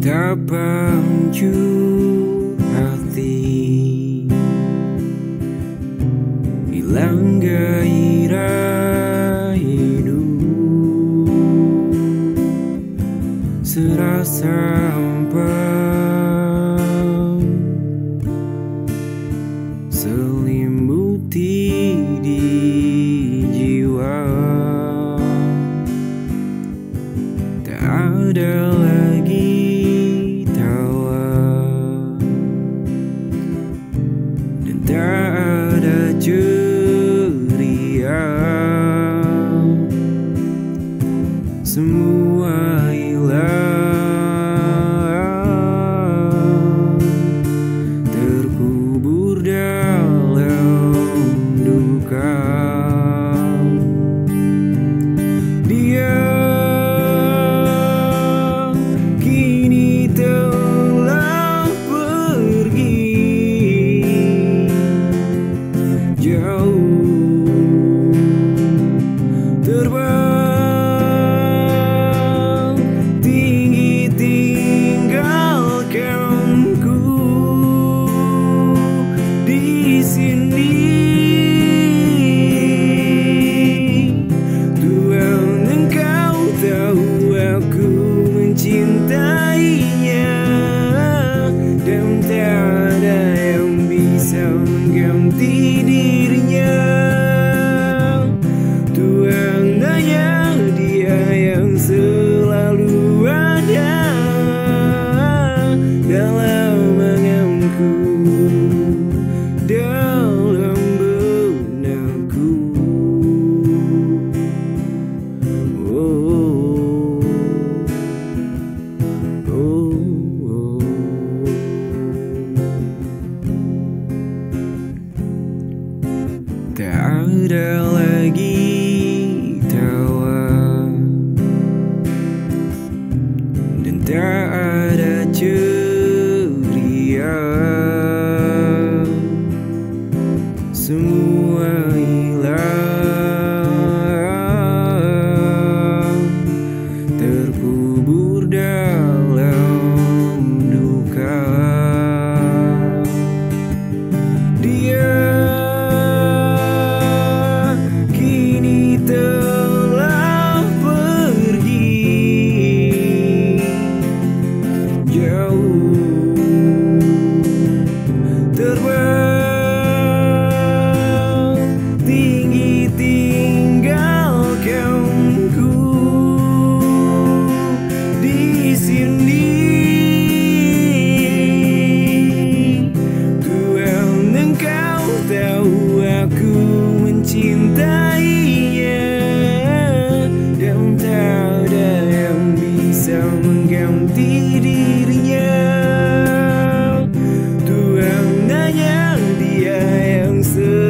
Tabam hati Hilang gairah hidup. Serasa hampa. semua hilang. ke ouderlegi mengganti dirinya. Tuhan hanya dia yang selalu